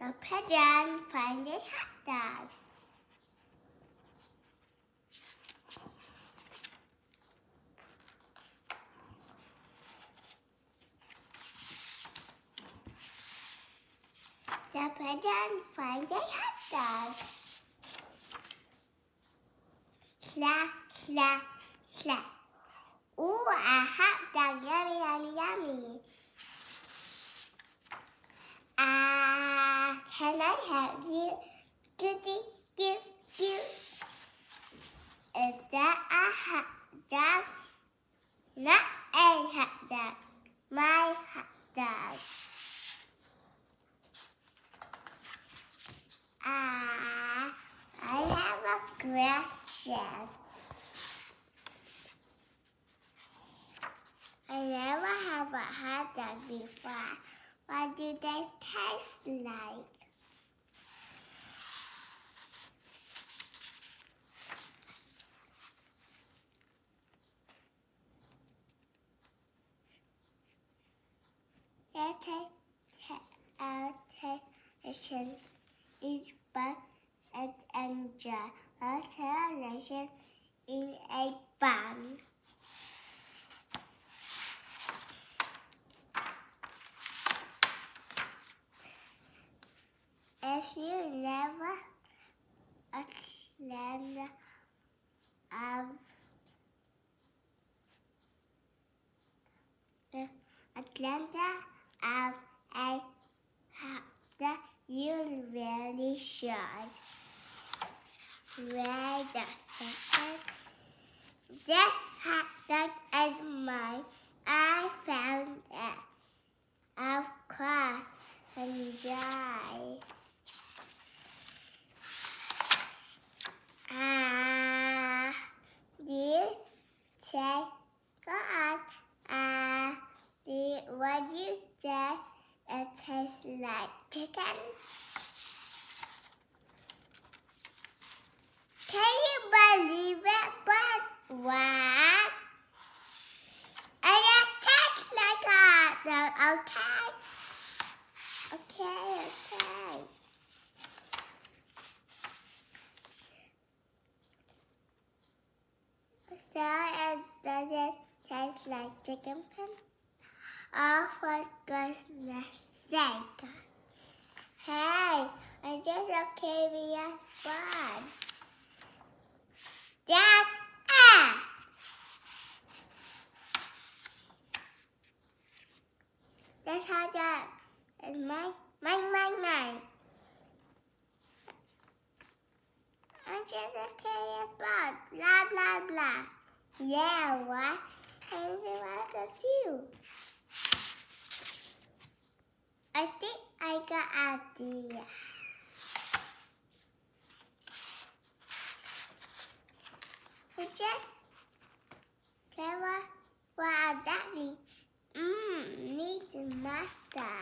The pigeon find a hot dog. The pigeon finds a hot dog. Slap, slap, slap. Ooh, a hot dog, yummy, yummy, yummy. I help you? Goody, do, do. Is that a hot dog? Not a hot dog. My hot dog. Ah, I have a question. I never have a hot dog before. What do they taste like? Enjoy alternation in a bun. If you never Atlanta of Atlanta of a the you really should. Wait a second. This hot dog is mine. I found it. Of course. Enjoy. Ah, this say go on. Ah, what you say it tastes like chicken. Can you believe it? But what? And it tastes like a hot dog, okay? Okay, okay. So it doesn't taste like chicken pin? Oh, for goodness sake. Hey, I just a curious one. That's it. That's how that is mine, mine, mine, mine. I'm just a curious one. Blah, blah, blah. Yeah, what? Anything else to do? I think I got idea. Just clever for our daddy. Mmm, needs master.